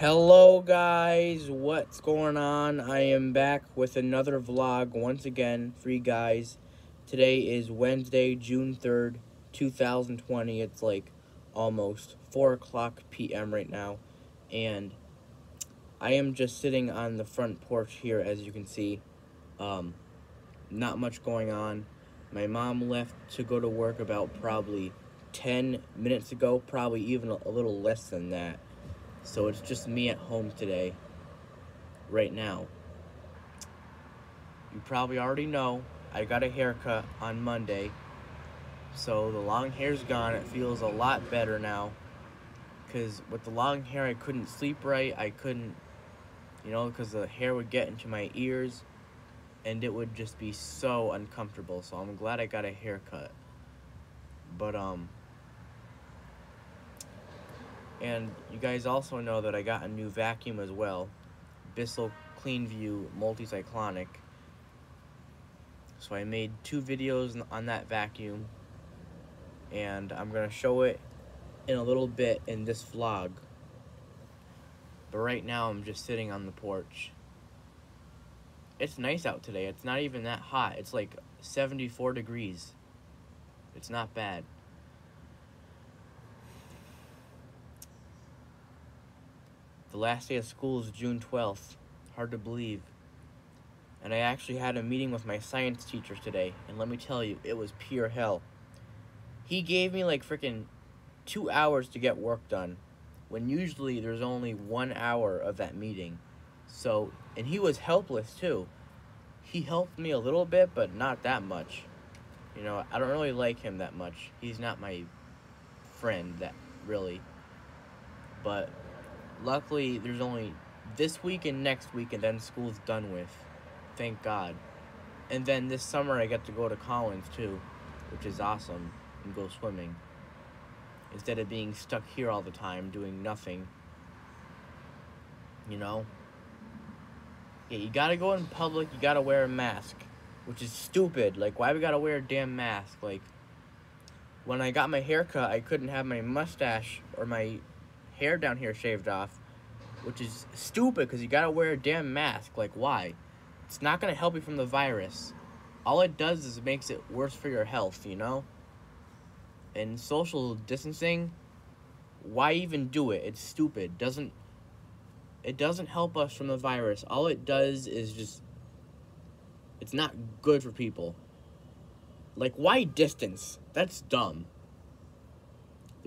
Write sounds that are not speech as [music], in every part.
Hello guys, what's going on? I am back with another vlog once again for you guys. Today is Wednesday, June 3rd, 2020. It's like almost 4 o'clock p.m. right now. And I am just sitting on the front porch here as you can see. Um, not much going on. My mom left to go to work about probably 10 minutes ago, probably even a little less than that. So it's just me at home today, right now. You probably already know I got a haircut on Monday. So the long hair's gone. It feels a lot better now. Because with the long hair, I couldn't sleep right. I couldn't, you know, because the hair would get into my ears. And it would just be so uncomfortable. So I'm glad I got a haircut. But, um, and you guys also know that I got a new vacuum as well. Bissell CleanView Multicyclonic. So I made two videos on that vacuum. And I'm going to show it in a little bit in this vlog. But right now I'm just sitting on the porch. It's nice out today. It's not even that hot. It's like 74 degrees. It's not bad. The last day of school is June 12th. Hard to believe. And I actually had a meeting with my science teacher today, and let me tell you, it was pure hell. He gave me like freaking two hours to get work done, when usually there's only one hour of that meeting. So, and he was helpless too. He helped me a little bit, but not that much. You know, I don't really like him that much. He's not my friend that really. But luckily there's only this week and next week and then school's done with. Thank god. And then this summer i get to go to Colin's too which is awesome and go swimming. Instead of being stuck here all the time doing nothing. You know? Yeah you gotta go in public you gotta wear a mask which is stupid. Like why we gotta wear a damn mask? Like when i got my haircut i couldn't have my mustache or my hair down here shaved off, which is stupid because you gotta wear a damn mask. Like, why? It's not gonna help you from the virus. All it does is it makes it worse for your health, you know? And social distancing, why even do it? It's stupid. Doesn't it doesn't help us from the virus. All it does is just it's not good for people. Like why distance? That's dumb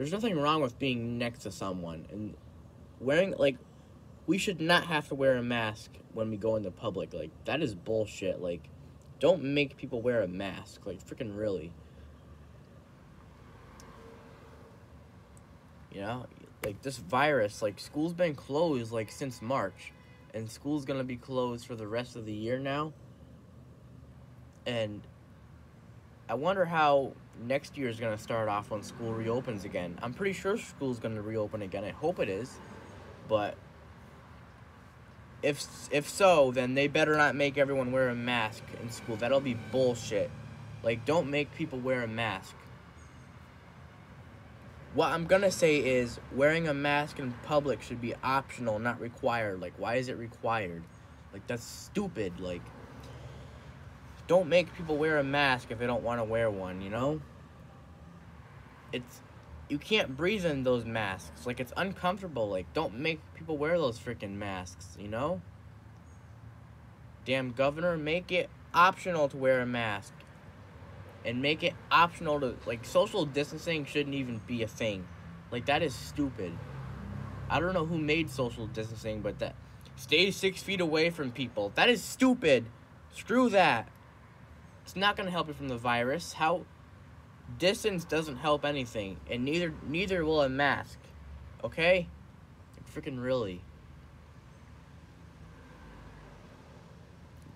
there's nothing wrong with being next to someone and wearing like we should not have to wear a mask when we go into public like that is bullshit like don't make people wear a mask like freaking really. You know like this virus like school's been closed like since march and school's gonna be closed for the rest of the year now and i wonder how next year is going to start off when school reopens again. I'm pretty sure school's going to reopen again. I hope it is. But if if so, then they better not make everyone wear a mask in school. That'll be bullshit. Like don't make people wear a mask. What I'm going to say is wearing a mask in public should be optional, not required. Like why is it required? Like that's stupid. Like don't make people wear a mask if they don't want to wear one, you know? It's you can't breathe in those masks. Like it's uncomfortable. Like don't make people wear those freaking masks, you know? Damn governor, make it optional to wear a mask. And make it optional to like social distancing shouldn't even be a thing. Like that is stupid. I don't know who made social distancing, but that stay six feet away from people. That is stupid. Screw that. It's not gonna help you from the virus. How Distance doesn't help anything, and neither neither will a mask. Okay? Freaking really.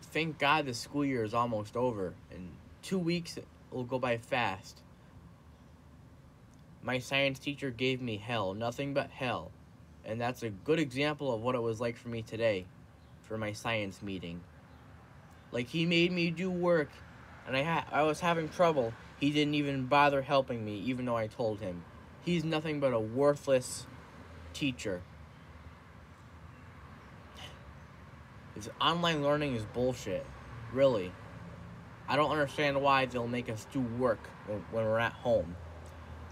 Thank God the school year is almost over. and two weeks will go by fast. My science teacher gave me hell, nothing but hell. And that's a good example of what it was like for me today for my science meeting. Like he made me do work and I ha- I was having trouble he didn't even bother helping me, even though I told him. He's nothing but a worthless teacher. This online learning is bullshit. Really. I don't understand why they'll make us do work when, when we're at home.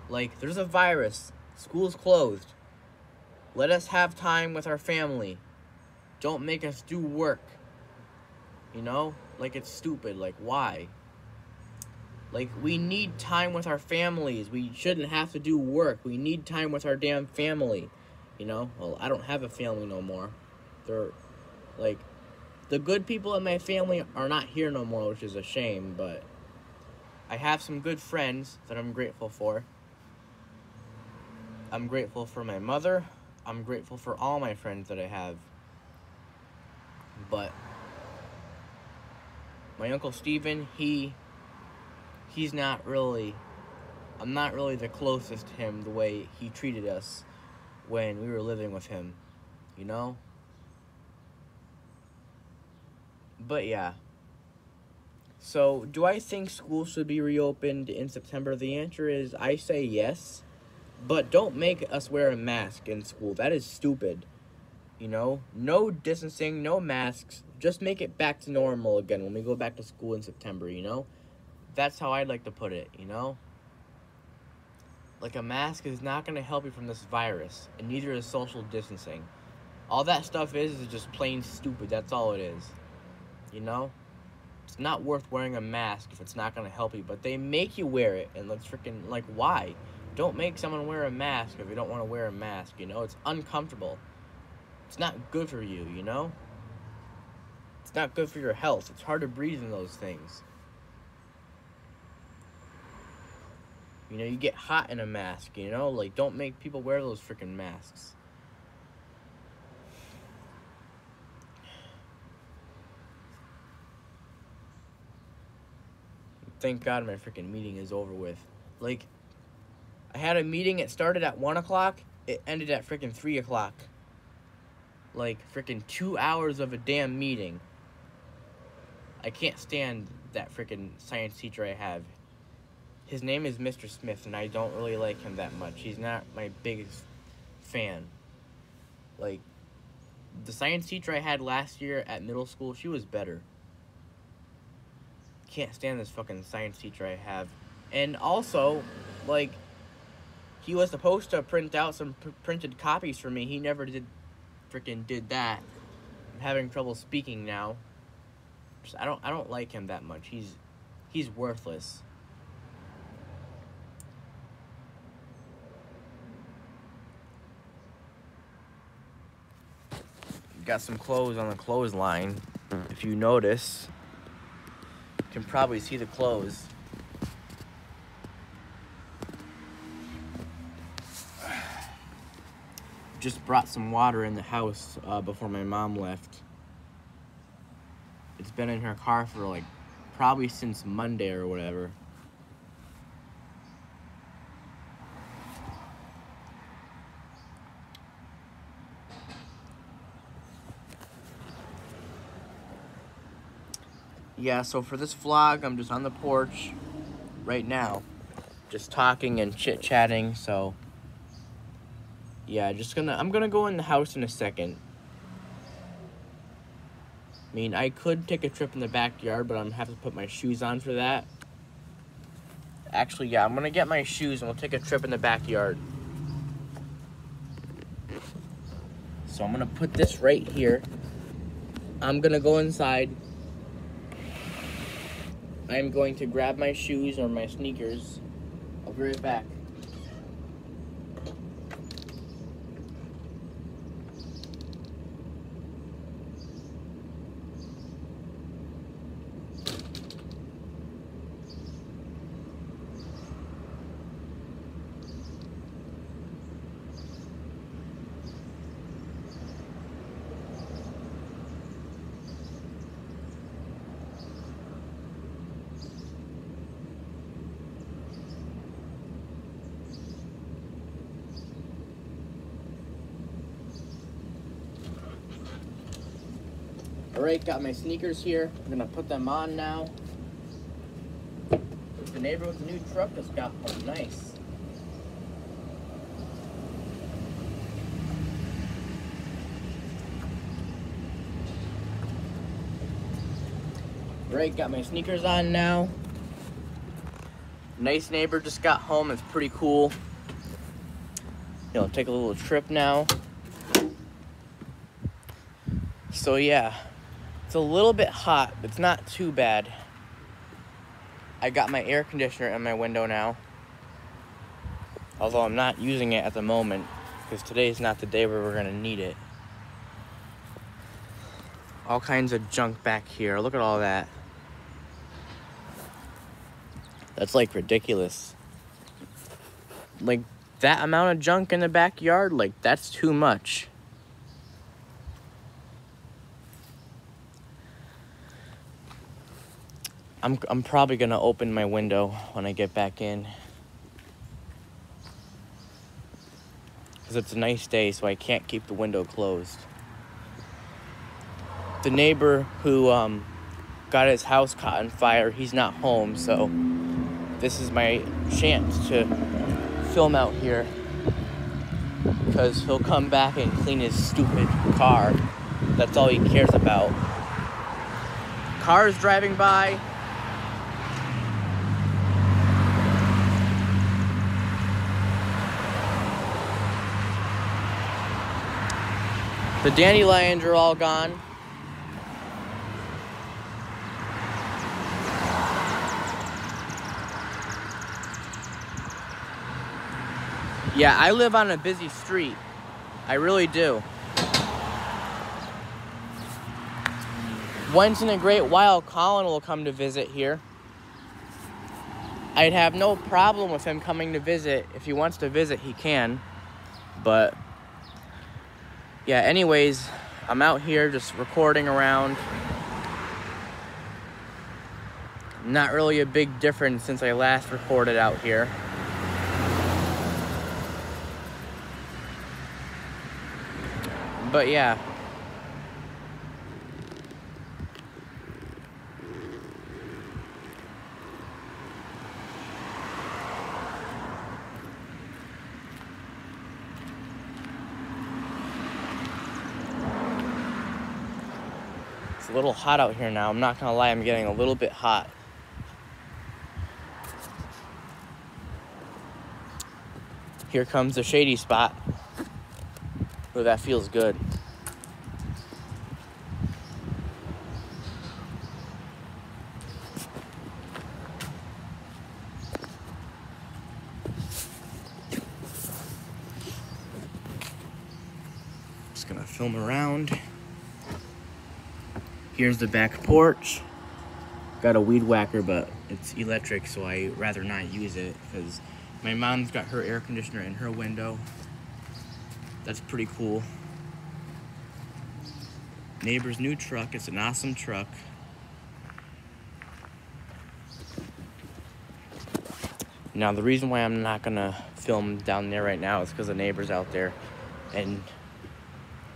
Like, there's a virus. School's closed. Let us have time with our family. Don't make us do work. You know? Like, it's stupid. Like, why? Like, we need time with our families. We shouldn't have to do work. We need time with our damn family. You know? Well, I don't have a family no more. They're, like, the good people in my family are not here no more, which is a shame, but I have some good friends that I'm grateful for. I'm grateful for my mother. I'm grateful for all my friends that I have. But my uncle Steven, he he's not really I'm not really the closest to him the way he treated us when we were living with him, you know? But yeah. So, do I think school should be reopened in September? The answer is I say yes. But don't make us wear a mask in school. That is stupid. You know, no distancing, no masks. Just make it back to normal again when we go back to school in September, you know? That's how I'd like to put it, you know? Like, a mask is not going to help you from this virus, and neither is social distancing. All that stuff is is just plain stupid. That's all it is. You know? It's not worth wearing a mask if it's not going to help you, but they make you wear it, and let's freaking, like, why? Don't make someone wear a mask if you don't want to wear a mask, you know? It's uncomfortable. It's not good for you, you know? It's not good for your health. It's hard to breathe in those things. You know, you get hot in a mask, you know? Like, don't make people wear those freaking masks. Thank God my freaking meeting is over with. Like, I had a meeting, it started at 1 o'clock, it ended at freaking 3 o'clock. Like, freaking two hours of a damn meeting. I can't stand that freaking science teacher I have. His name is Mr. Smith, and I don't really like him that much. He's not my biggest fan. Like, the science teacher I had last year at middle school, she was better. Can't stand this fucking science teacher I have. And also, like, he was supposed to print out some pr printed copies for me. He never did freaking did that. I'm having trouble speaking now. Just, I don't I don't like him that much. He's he's worthless. Got some clothes on the clothesline. If you notice, you can probably see the clothes. just brought some water in the house uh, before my mom left. It's been in her car for like probably since Monday or whatever. Yeah, so for this vlog, I'm just on the porch right now, just talking and chit-chatting, so yeah, just gonna, I'm gonna go in the house in a second. I mean, I could take a trip in the backyard, but I'm gonna have to put my shoes on for that. Actually, yeah, I'm gonna get my shoes and we'll take a trip in the backyard. So I'm gonna put this right here. I'm gonna go inside. I'm going to grab my shoes or my sneakers. I'll be right back. Alright, got my sneakers here. I'm gonna put them on now. The neighbor with the new truck just got home. Nice. break. Got my sneakers on now. Nice neighbor just got home. It's pretty cool. You know, take a little trip now. So yeah, it's a little bit hot, but it's not too bad. I got my air conditioner in my window now. Although I'm not using it at the moment because today's not the day where we're gonna need it. All kinds of junk back here. Look at all that. That's like ridiculous. Like that amount of junk in the backyard, like that's too much. I'm I'm probably gonna open my window when I get back in. Cause it's a nice day, so I can't keep the window closed. The neighbor who um, got his house caught on fire, he's not home, so this is my chance to film out here. Because he'll come back and clean his stupid car. That's all he cares about. Cars driving by, The dandelions are all gone. Yeah, I live on a busy street. I really do. Once in a great while, Colin will come to visit here. I'd have no problem with him coming to visit. If he wants to visit, he can. But yeah, anyways, I'm out here just recording around. Not really a big difference since I last recorded out here. But yeah. Hot out here now. I'm not gonna lie, I'm getting a little bit hot. Here comes the shady spot. Oh, that feels good. Just gonna film around. Here's the back porch. Got a weed whacker, but it's electric, so I rather not use it because my mom's got her air conditioner in her window. That's pretty cool. Neighbor's new truck. It's an awesome truck. Now, the reason why I'm not gonna film down there right now is because the neighbor's out there, and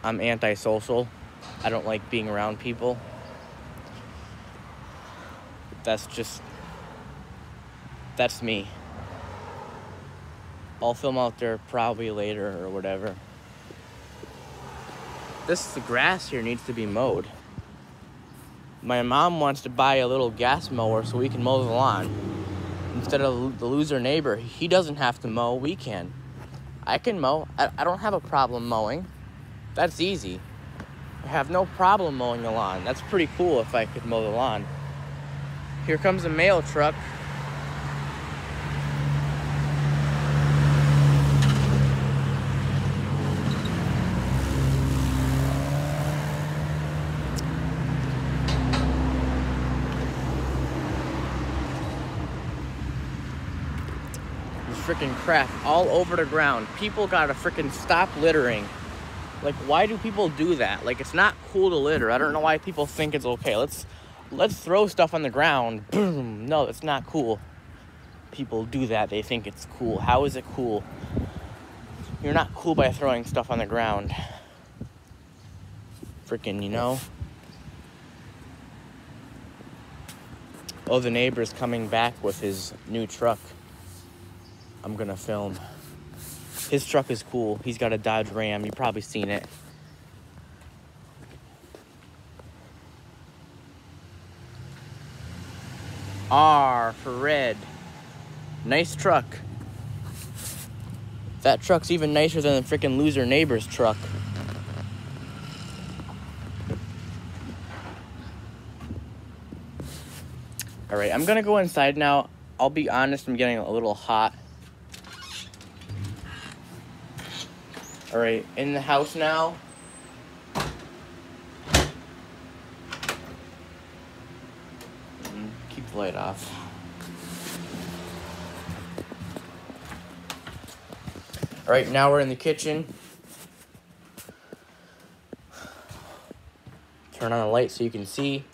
I'm antisocial. I don't like being around people. That's just, that's me. I'll film out there probably later or whatever. This, the grass here needs to be mowed. My mom wants to buy a little gas mower so we can mow the lawn. Instead of the loser neighbor, he doesn't have to mow, we can. I can mow. I, I don't have a problem mowing. That's easy. Have no problem mowing the lawn. That's pretty cool if I could mow the lawn. Here comes a mail truck. Freaking crap all over the ground. People gotta freaking stop littering. Like, why do people do that? Like, it's not cool to litter. I don't know why people think it's okay. Let's let's throw stuff on the ground. [clears throat] Boom. No, it's not cool. People do that. They think it's cool. How is it cool? You're not cool by throwing stuff on the ground. Freaking, you know? Oh, the neighbor's coming back with his new truck. I'm gonna film. His truck is cool. He's got a Dodge Ram. You've probably seen it. R for red. Nice truck. That truck's even nicer than the freaking loser neighbor's truck. All right, I'm gonna go inside now. I'll be honest, I'm getting a little hot. All right, in the house now. Mm, keep the light off. All right, now we're in the kitchen. Turn on the light so you can see.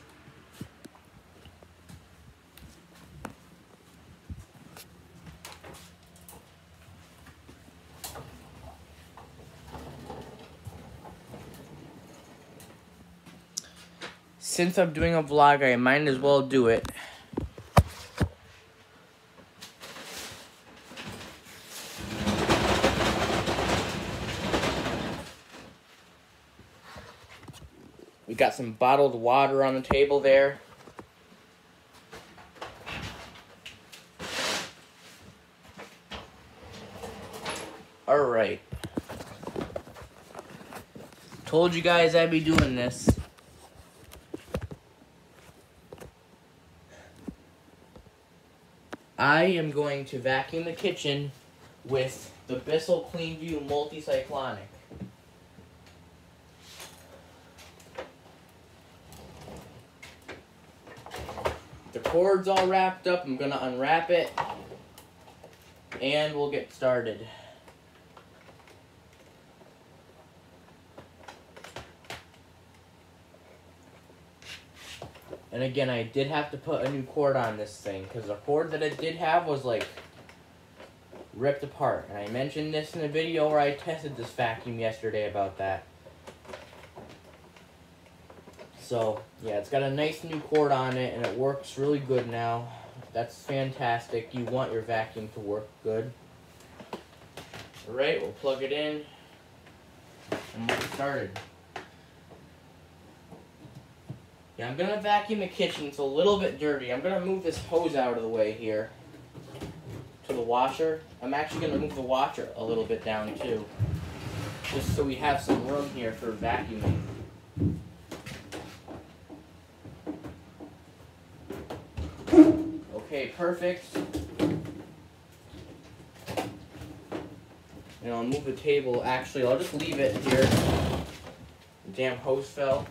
Since I'm doing a vlog, I might as well do it. We got some bottled water on the table there. All right. Told you guys I'd be doing this. I am going to vacuum the kitchen with the Bissell CleanView Multicyclonic. The cord's all wrapped up. I'm gonna unwrap it and we'll get started. And again, I did have to put a new cord on this thing because the cord that it did have was like ripped apart. And I mentioned this in a video where I tested this vacuum yesterday about that. So, yeah, it's got a nice new cord on it, and it works really good now. That's fantastic. You want your vacuum to work good. Alright, we'll plug it in, and get started. Yeah, I'm gonna vacuum the kitchen. It's a little bit dirty. I'm gonna move this hose out of the way here to the washer. I'm actually gonna move the washer a little bit down too, just so we have some room here for vacuuming. Okay, perfect. And I'll move the table. Actually, I'll just leave it here. The damn hose fell.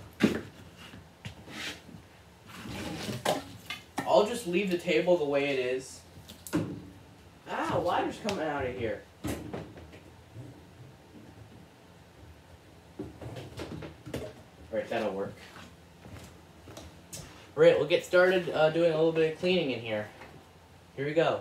I'll just leave the table the way it is. Ah, water's coming out of here. Alright, that'll work. Alright, we'll get started uh, doing a little bit of cleaning in here. Here we go.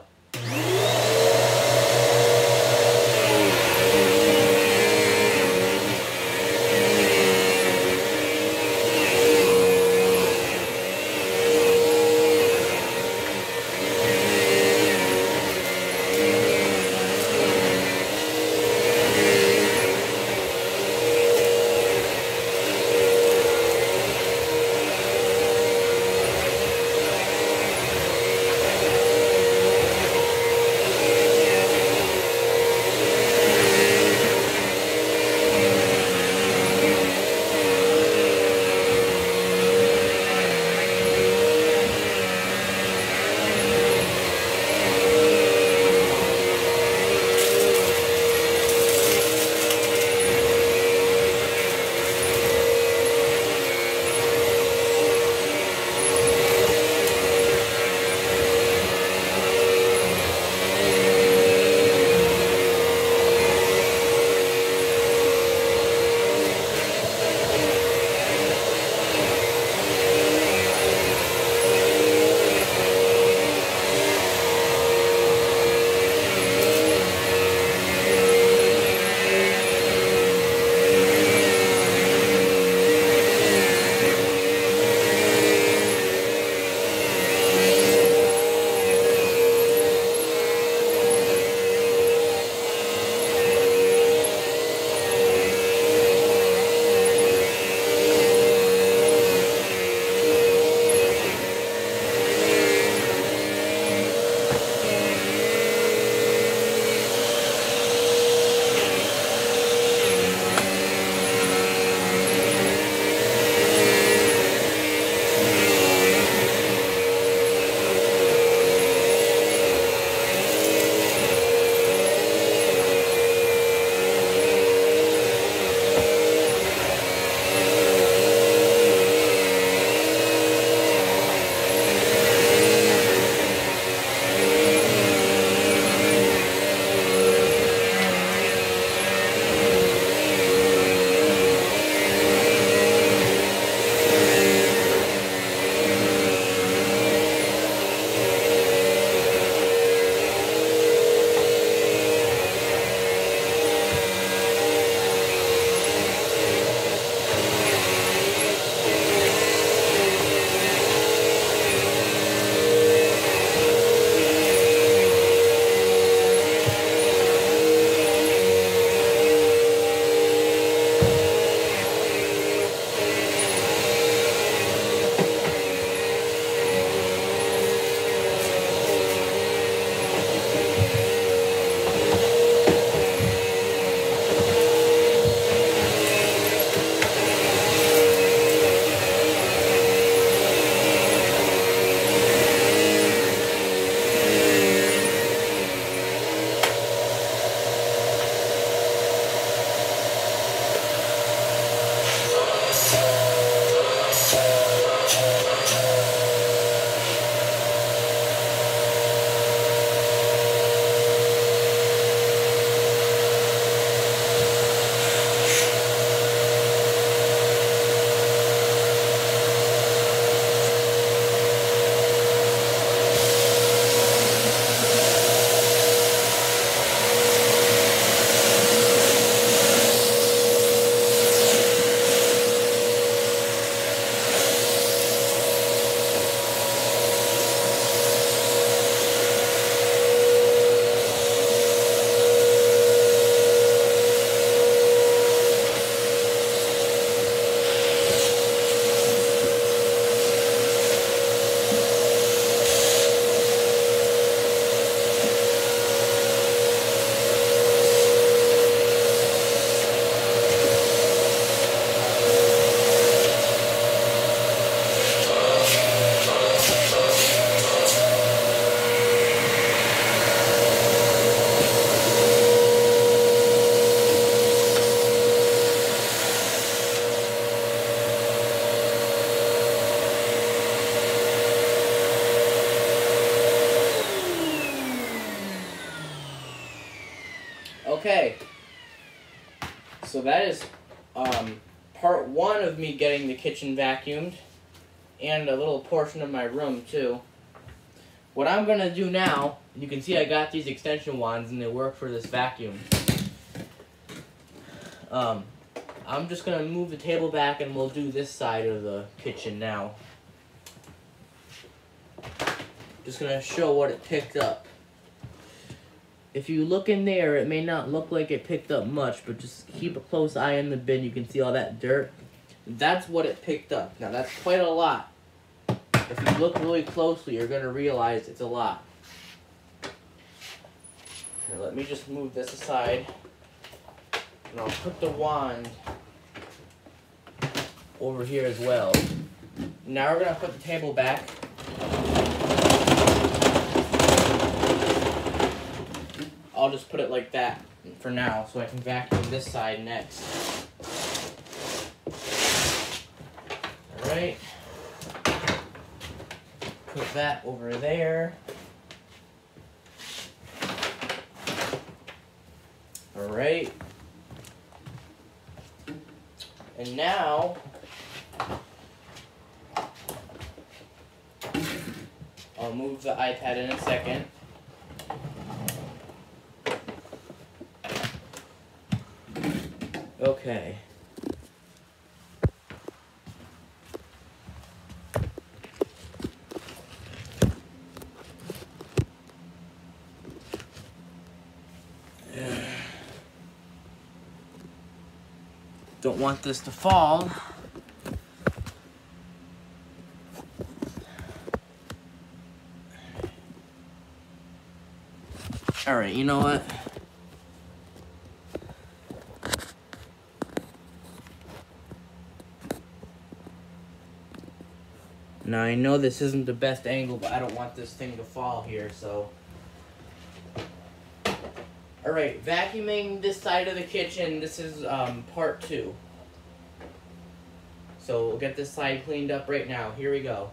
So that is um, part one of me getting the kitchen vacuumed and a little portion of my room too. What I'm gonna do now, you can see I got these extension wands and they work for this vacuum. Um, I'm just gonna move the table back and we'll do this side of the kitchen now. Just gonna show what it picked up. If you look in there, it may not look like it picked up much, but just keep a close eye in the bin. You can see all that dirt. That's what it picked up. Now, that's quite a lot. If you look really closely, you're going to realize it's a lot. Here, let me just move this aside. And I'll put the wand over here as well. Now we're going to put the table back. I'll just put it like that for now so I can vacuum this side next. Alright. Put that over there. Alright. And now, I'll move the iPad in a second. Okay. Don't want this to fall. Alright, you know what? I know this isn't the best angle, but I don't want this thing to fall here, so. Alright, vacuuming this side of the kitchen, this is um, part two. So we'll get this side cleaned up right now. Here we go.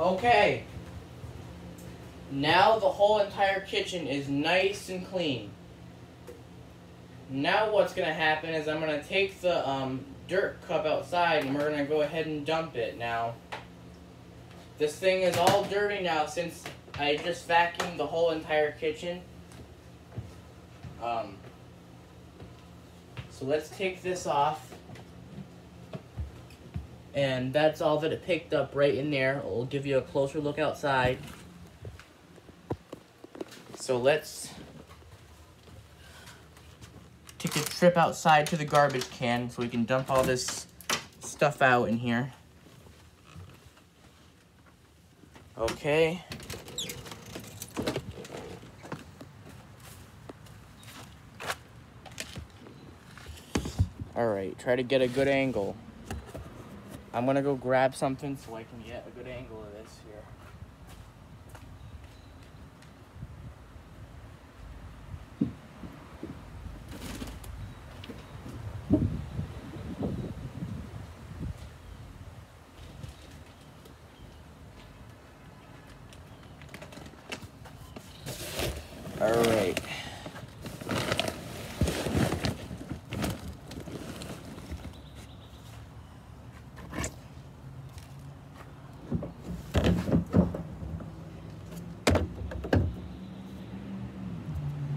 Okay. Now the whole entire kitchen is nice and clean. Now what's gonna happen is I'm gonna take the um, dirt cup outside and we're gonna go ahead and dump it now. This thing is all dirty now since I just vacuumed the whole entire kitchen. Um, so let's take this off. And that's all that it picked up right in there. We'll give you a closer look outside. So let's take a trip outside to the garbage can so we can dump all this stuff out in here. Okay. Alright, try to get a good angle. I'm gonna go grab something so I can get a good angle of this here. All right.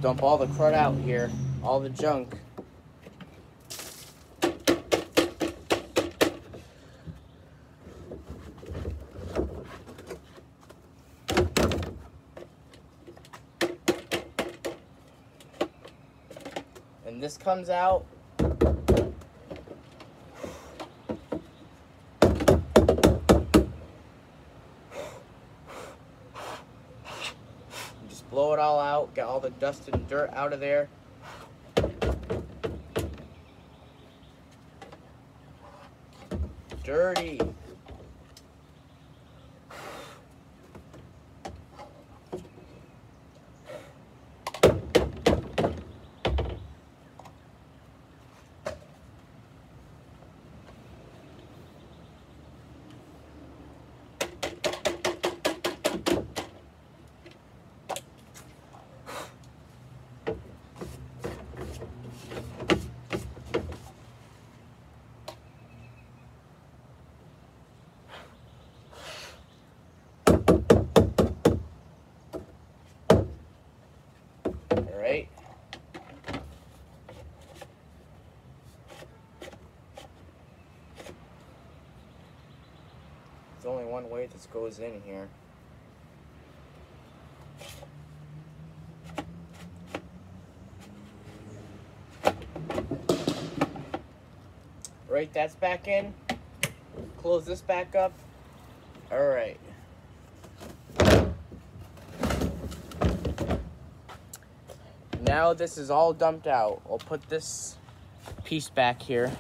Dump all the crud out here, all the junk. And this comes out. You Just blow it all out, get all the dust and dirt out of there. Dirty. All right. There's only one way this goes in here. Right, that's back in. Close this back up. All right. Now this is all dumped out. We'll put this piece back here.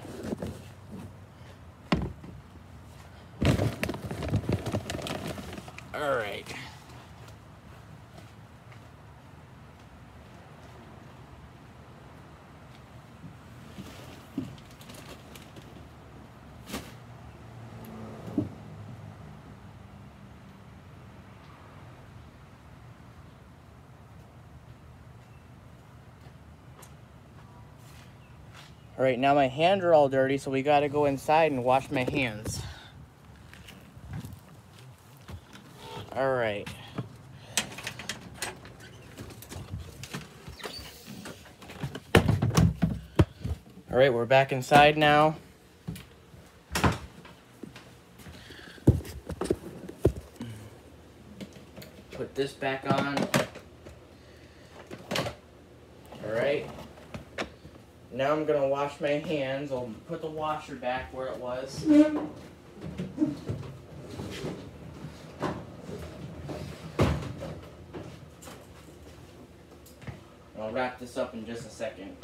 All right, now my hands are all dirty, so we gotta go inside and wash my hands. All right. All right, we're back inside now. Put this back on. All right. I'm gonna wash my hands. I'll put the washer back where it was. I'll wrap this up in just a second.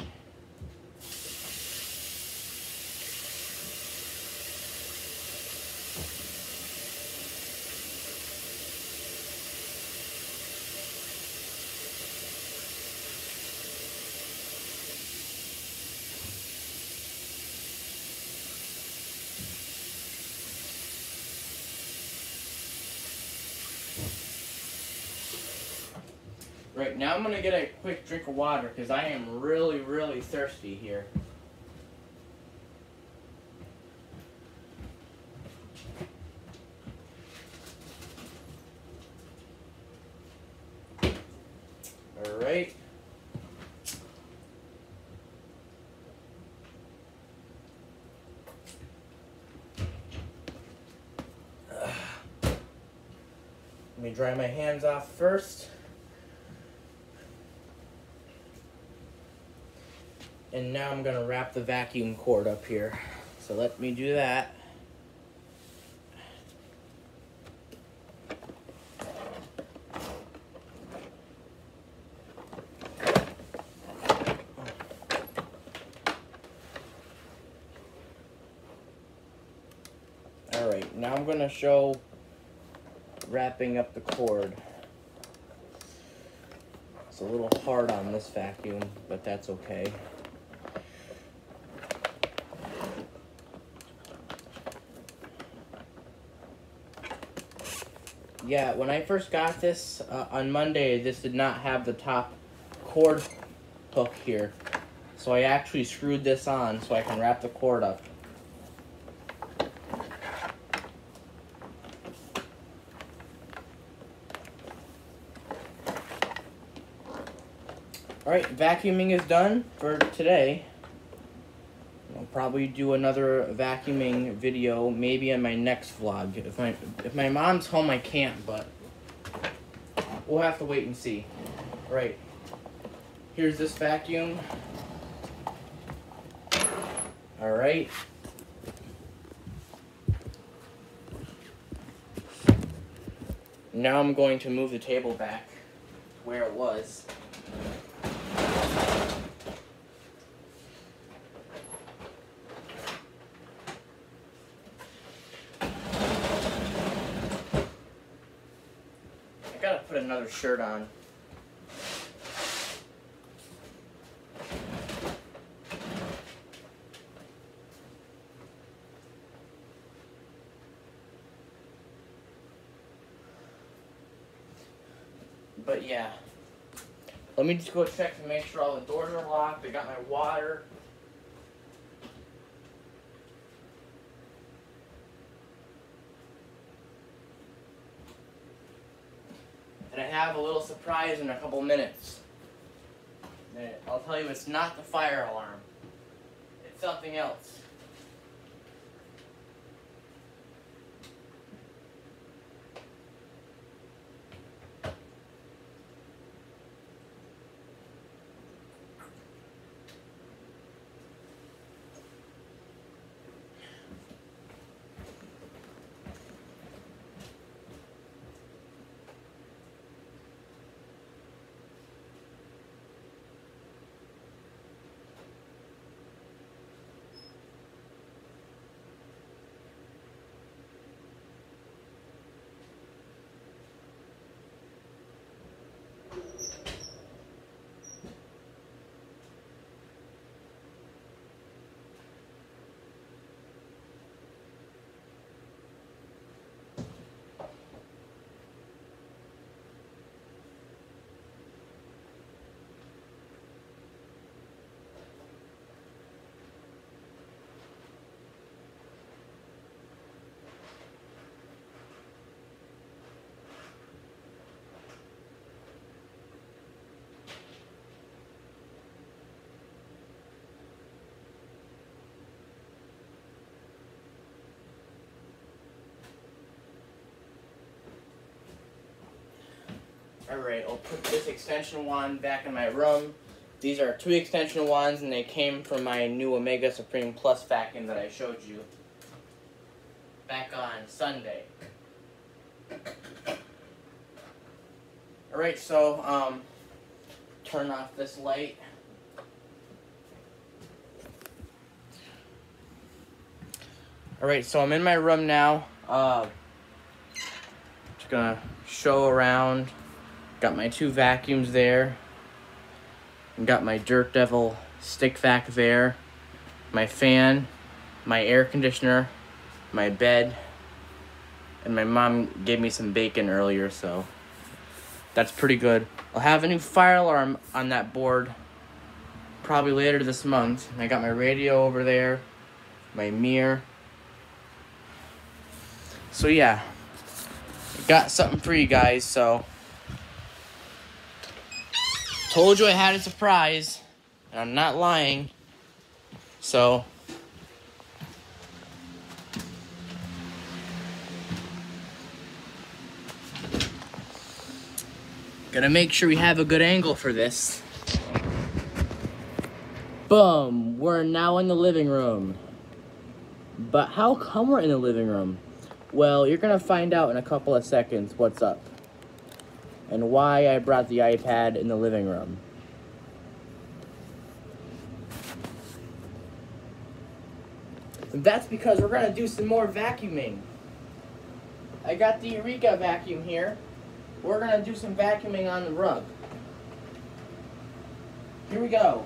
I'm gonna get a quick drink of water because I am really, really thirsty here. Alright. Let me dry my hands off first. And now I'm gonna wrap the vacuum cord up here. So let me do that. Alright, now I'm gonna show wrapping up the cord. It's a little hard on this vacuum, but that's okay. Yeah, when I first got this uh, on Monday, this did not have the top cord hook here. So I actually screwed this on so I can wrap the cord up. Alright, vacuuming is done for today. Probably do another vacuuming video maybe in my next vlog. If my if my mom's home I can't, but we'll have to wait and see. Right. Here's this vacuum. Alright. Now I'm going to move the table back to where it was. I gotta put another shirt on. But yeah. Let me just go check to make sure all the doors are locked. I got my water. Have a little surprise in a couple minutes. I'll tell you, it's not the fire alarm. It's something else. Alright, I'll put this extension wand back in my room. These are two extension wands and they came from my new Omega Supreme Plus vacuum that I showed you back on Sunday. Alright, so um, turn off this light. Alright, so I'm in my room now. Uh, just gonna show around. Got my two vacuums there. Got my Dirt Devil stick vac there. My fan, my air conditioner, my bed, and my mom gave me some bacon earlier, so That's pretty good. I'll have a new fire alarm on that board probably later this month. I got my radio over there, my mirror. So yeah, got something for you guys. So told you I had a surprise, and I'm not lying. So Gotta make sure we have a good angle for this. Boom! We're now in the living room. But how come we're in the living room? Well, you're gonna find out in a couple of seconds what's up. And why I brought the iPad in the living room. That's because we're gonna do some more vacuuming. I got the Eureka vacuum here we're to do some vacuuming on the rug. Here we go.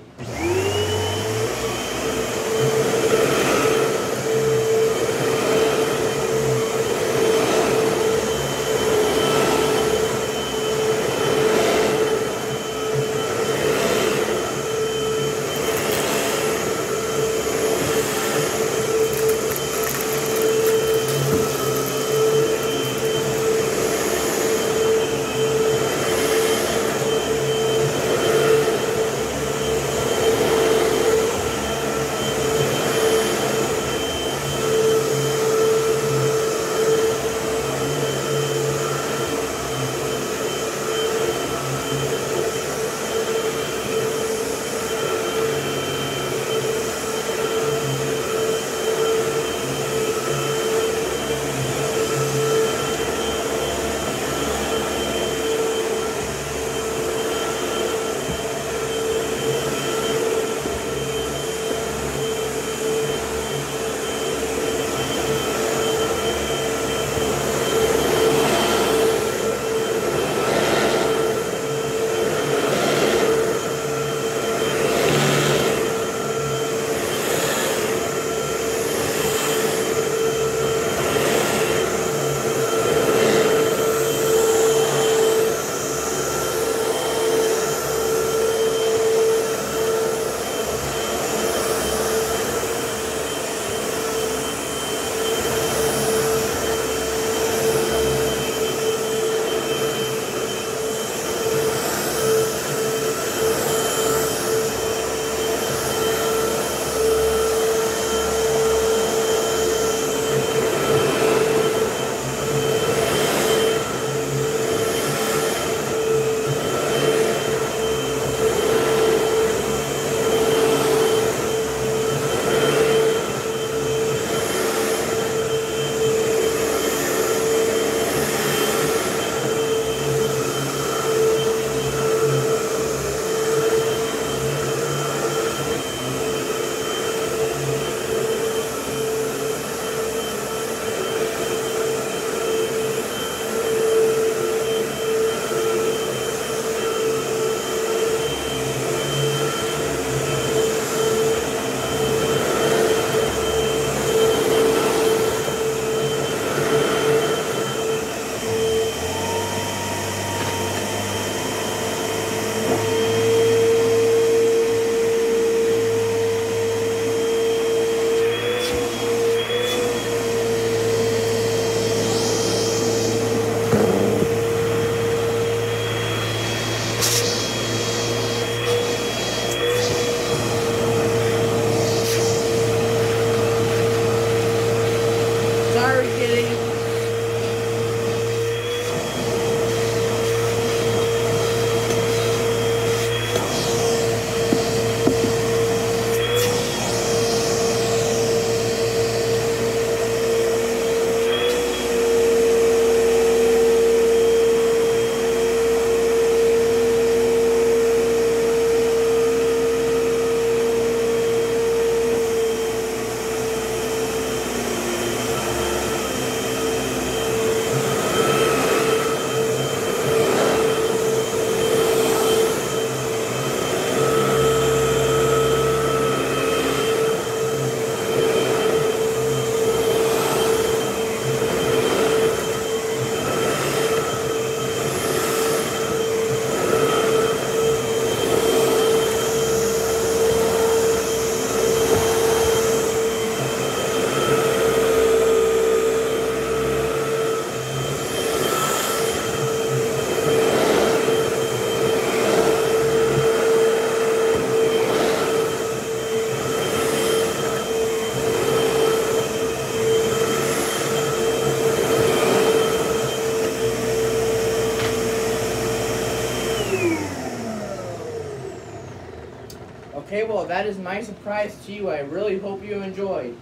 Okay, well, that is my surprise to you. I really hope you enjoyed.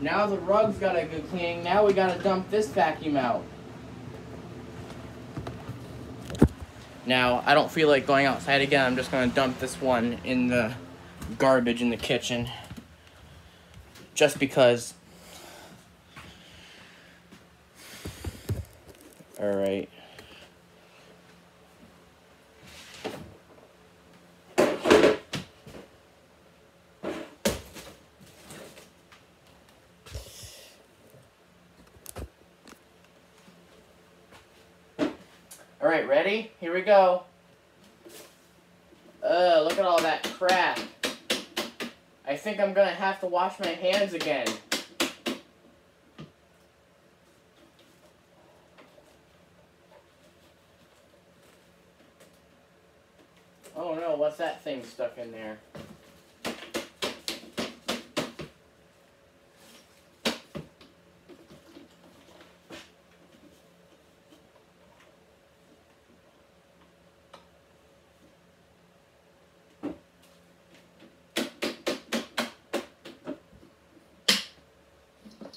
Now the rug's got a good cleaning. Now we gotta dump this vacuum out. Now, I don't feel like going outside again. I'm just gonna dump this one in the garbage in the kitchen. Just because. Alright. All right, ready? Here we go. Uh, look at all that crap. I think I'm gonna have to wash my hands again. Oh no, what's that thing stuck in there?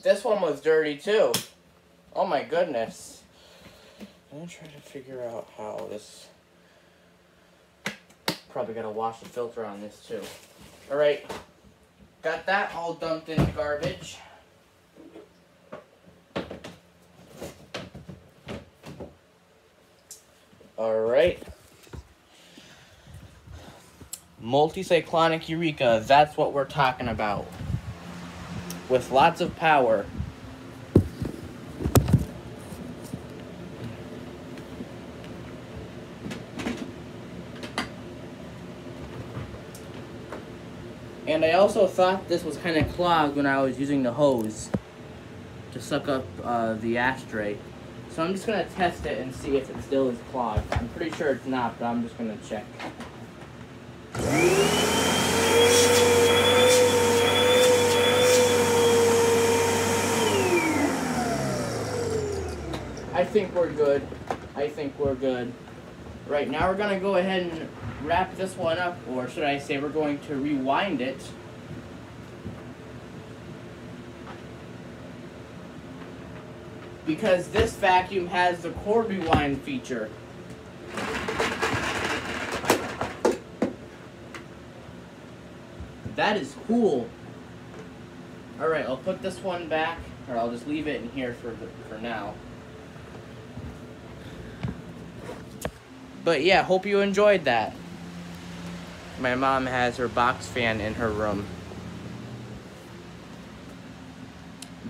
This one was dirty too. Oh my goodness. I'm gonna try to figure out how this. Probably gotta wash the filter on this too. Alright. Got that all dumped in the garbage. Alright. Multicyclonic Eureka, that's what we're talking about with lots of power. And I also thought this was kind of clogged when I was using the hose to suck up uh, the ashtray. So I'm just going to test it and see if it still is clogged. I'm pretty sure it's not, but I'm just going to check. Think we're good. I think we're good. Right, now we're going to go ahead and wrap this one up, or should I say we're going to rewind it. Because this vacuum has the cord rewind feature. That is cool. Alright, I'll put this one back, or I'll just leave it in here for, the, for now. But yeah, hope you enjoyed that. My mom has her box fan in her room.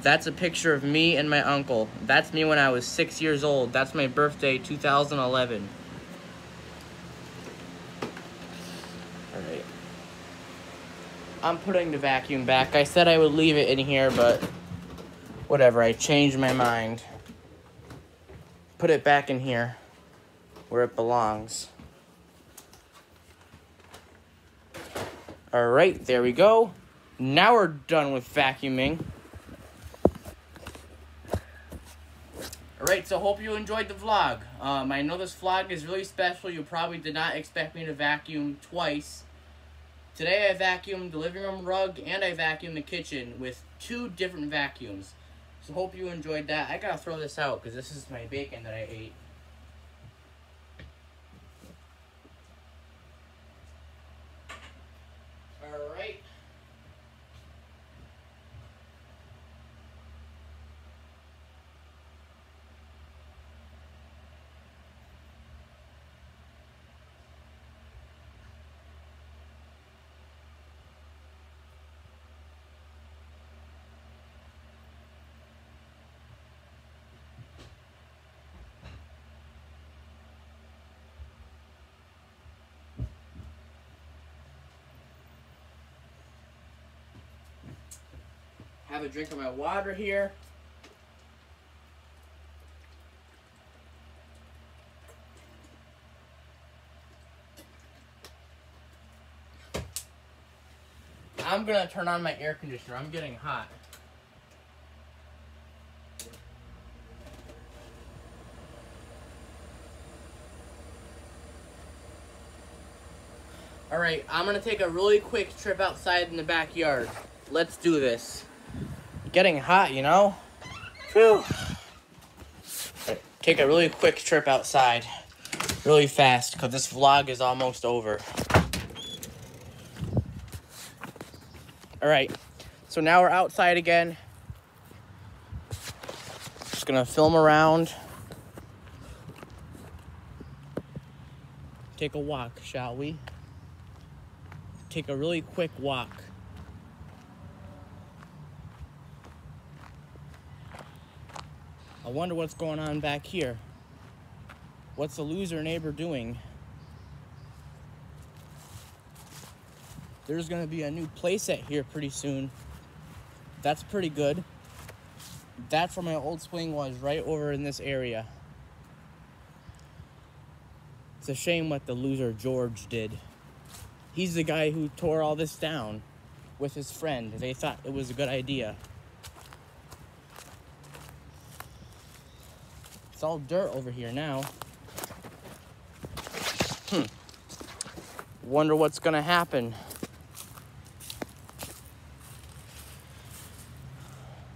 That's a picture of me and my uncle. That's me when I was six years old. That's my birthday, 2011. Alright. I'm putting the vacuum back. I said I would leave it in here, but whatever. I changed my mind. Put it back in here where it belongs. All right, there we go. Now we're done with vacuuming. All right, so hope you enjoyed the vlog. Um, I know this vlog is really special. You probably did not expect me to vacuum twice. Today I vacuumed the living room rug and I vacuumed the kitchen with two different vacuums. So hope you enjoyed that. I gotta throw this out because this is my bacon that I ate. Alright. Have a drink of my water here. I'm gonna turn on my air conditioner. I'm getting hot. All right, I'm gonna take a really quick trip outside in the backyard. Let's do this. Getting hot, you know? Phew. Take a really quick trip outside. Really fast, because this vlog is almost over. All right, so now we're outside again. Just gonna film around. Take a walk, shall we? take a really quick walk. I wonder what's going on back here. What's the loser neighbor doing? There's gonna be a new playset here pretty soon. That's pretty good. That's where my old swing was, right over in this area. It's a shame what the loser George did. He's the guy who tore all this down with his friend. They thought it was a good idea. It's all dirt over here now. Hmm. Wonder what's gonna happen.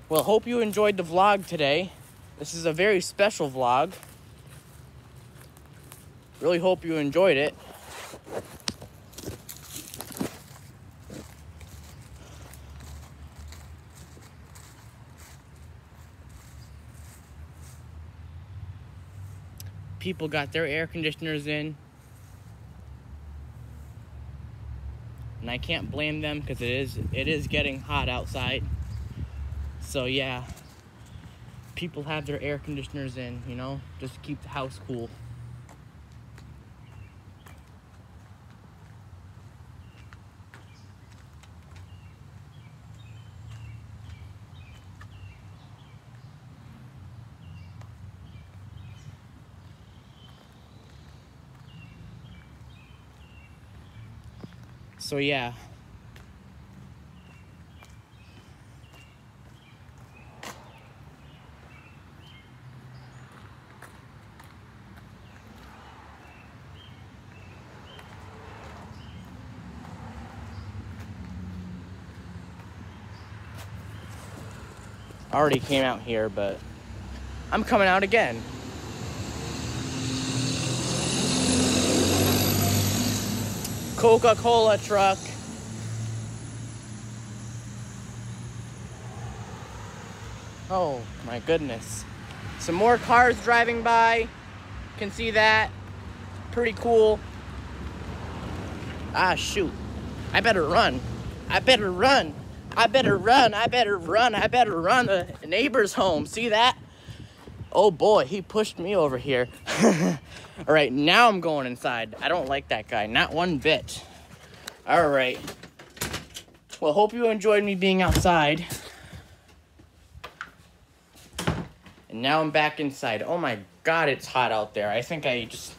Well, hope you enjoyed the vlog today. This is a very special vlog. Really hope you enjoyed it. People got their air conditioners in. And I can't blame them because it is it is getting hot outside. So yeah, people have their air conditioners in, you know, just to keep the house cool. So yeah. I already came out here, but I'm coming out again. Coca-Cola truck. Oh my goodness. Some more cars driving by. Can see that. Pretty cool. Ah, shoot. I better run. I better run. I better run. I better run. I better run. The neighbor's home. See that? Oh boy, he pushed me over here. [laughs] All right, now I'm going inside. I don't like that guy, not one bit. All right. Well, hope you enjoyed me being outside. And now I'm back inside. Oh my god, it's hot out there. I think I just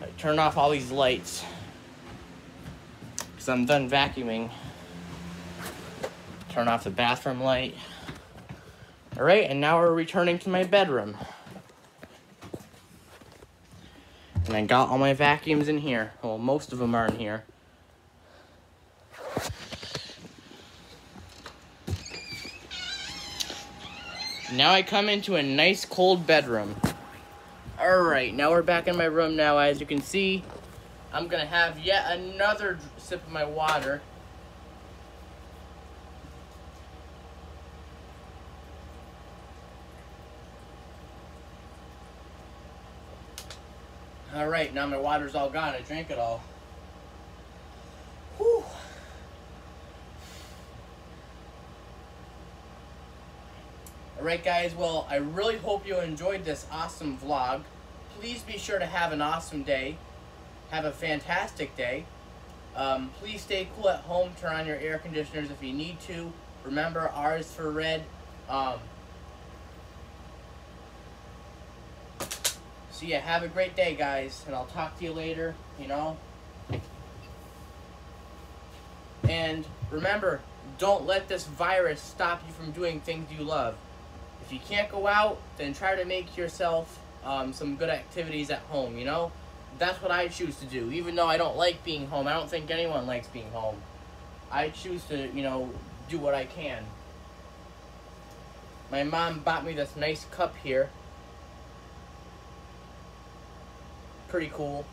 I turn off all these lights. Because I'm done vacuuming. Turn off the bathroom light. Alright, and now we're returning to my bedroom. And I got all my vacuums in here. Well, most of them are in here. Now I come into a nice cold bedroom. Alright, now we're back in my room now. As you can see, I'm going to have yet another sip of my water. Alright, now my water's all gone. I drank it all. Whew. Alright guys, well, I really hope you enjoyed this awesome vlog. Please be sure to have an awesome day. Have a fantastic day. Um, please stay cool at home. Turn on your air conditioners if you need to. Remember, R's for red. Um, So yeah, have a great day, guys, and I'll talk to you later, you know. And remember, don't let this virus stop you from doing things you love. If you can't go out, then try to make yourself um, some good activities at home, you know. that's what I choose to do. Even though I don't like being home, I don't think anyone likes being home. I choose to, you know, do what I can. My mom bought me this nice cup here. Pretty cool.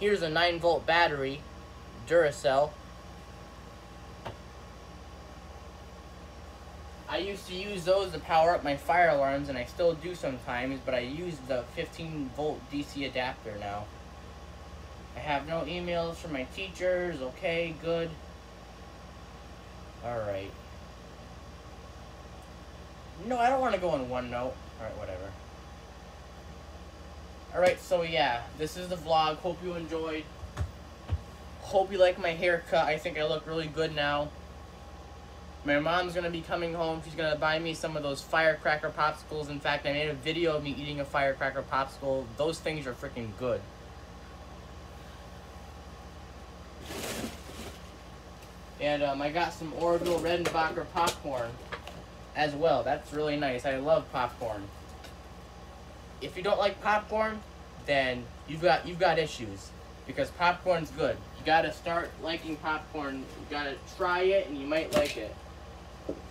Here's a 9 volt battery, Duracell. I used to use those to power up my fire alarms, and I still do sometimes, but I use the 15 volt DC adapter now. I have no emails from my teachers. Okay, good. Alright. No, I don't want to go in OneNote. Alright, whatever. Alright, so yeah, this is the vlog. Hope you enjoyed. Hope you like my haircut. I think I look really good now. My mom's going to be coming home. She's going to buy me some of those firecracker popsicles. In fact, I made a video of me eating a firecracker popsicle. Those things are freaking good. And um, I got some Orville Redenbacher popcorn as well. That's really nice. I love popcorn. If you don't like popcorn, then you've got you've got issues because popcorn's good. You gotta start liking popcorn. You gotta try it, and you might like it.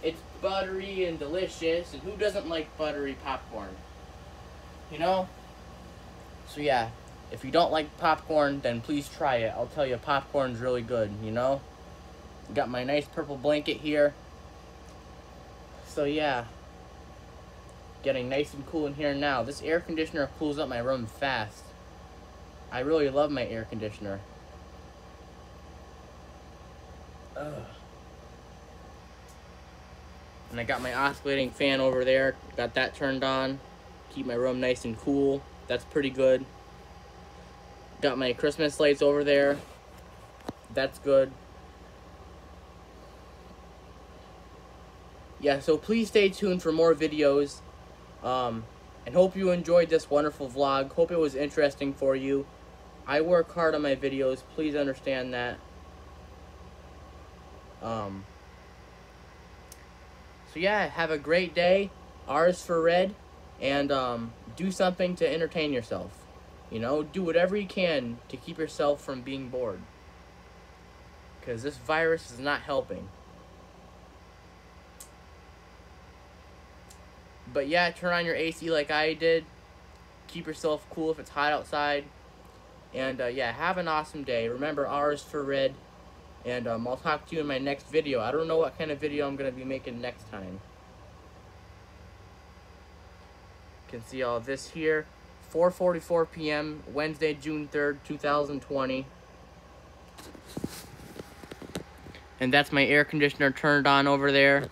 It's buttery and delicious, and who doesn't like buttery popcorn? You know. So yeah, if you don't like popcorn, then please try it. I'll tell you, popcorn's really good. You know. Got my nice purple blanket here. So yeah, getting nice and cool in here now. This air conditioner cools up my room fast. I really love my air conditioner. Ugh. And I got my oscillating fan over there. Got that turned on. Keep my room nice and cool. That's pretty good. Got my Christmas lights over there. That's good. Yeah, so please stay tuned for more videos. Um, and hope you enjoyed this wonderful vlog. Hope it was interesting for you. I work hard on my videos. Please understand that. Um, so yeah, have a great day. R's for red. And um, do something to entertain yourself. You know, do whatever you can to keep yourself from being bored. Because this virus is not helping. But yeah, turn on your AC like I did. Keep yourself cool if it's hot outside. And uh, yeah, have an awesome day. Remember, R's for red. And um, I'll talk to you in my next video. I don't know what kind of video I'm going to be making next time. You can see all this here. 4.44 p.m. Wednesday, June 3rd, 2020. And that's my air conditioner turned on over there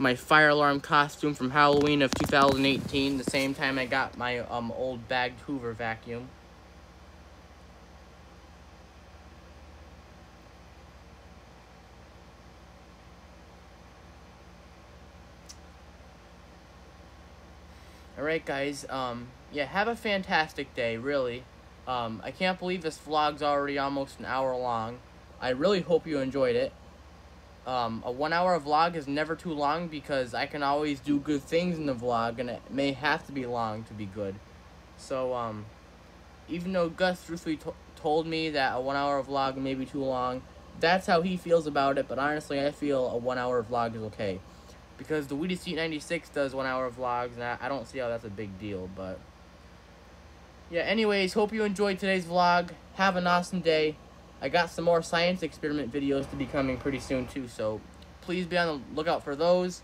my fire alarm costume from Halloween of 2018, the same time I got my um, old bagged Hoover vacuum. Alright guys, um, yeah, have a fantastic day, really. Um, I can't believe this vlog's already almost an hour long. I really hope you enjoyed it. Um, a one hour vlog is never too long because I can always do good things in the vlog and it may have to be long to be good. So, um, even though Gus truthfully told me that a one hour vlog may be too long, that's how he feels about it, but honestly I feel a one hour vlog is okay. Because the Weedy Seat 96 does one hour vlogs and I, I don't see how that's a big deal, but... Yeah, anyways, hope you enjoyed today's vlog. Have an awesome day. I got some more science experiment videos to be coming pretty soon too, so please be on the lookout for those.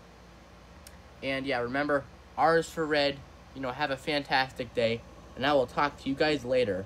And yeah, remember, R is for red. You know, have a fantastic day, and I will talk to you guys later.